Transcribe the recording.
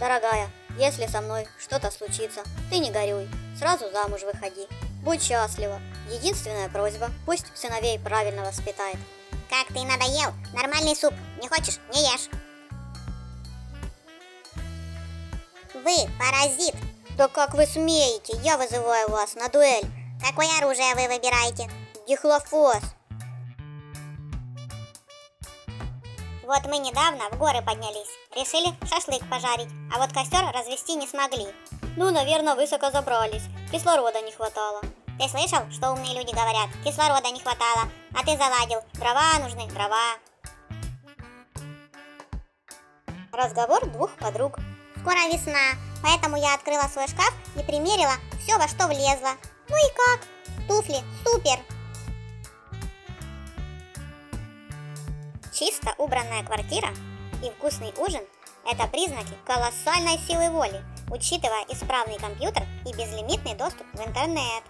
Дорогая, если со мной что-то случится, ты не горюй, сразу замуж выходи. Будь счастлива. Единственная просьба, пусть сыновей правильно воспитает. Как ты надоел? Нормальный суп. Не хочешь? Не ешь. Вы паразит. Да как вы смеете? Я вызываю вас на дуэль. Какое оружие вы выбираете? Дихлофос. Вот мы недавно в горы поднялись. Решили шашлык пожарить, а вот костер развести не смогли. Ну, наверное, высоко забрались. Кислорода не хватало. Ты слышал, что умные люди говорят? Кислорода не хватало, а ты заладил. Дрова нужны, дрова. Разговор двух подруг. Скоро весна, поэтому я открыла свой шкаф и примерила все, во что влезло. Ну и как? Чисто убранная квартира и вкусный ужин – это признаки колоссальной силы воли, учитывая исправный компьютер и безлимитный доступ в интернет.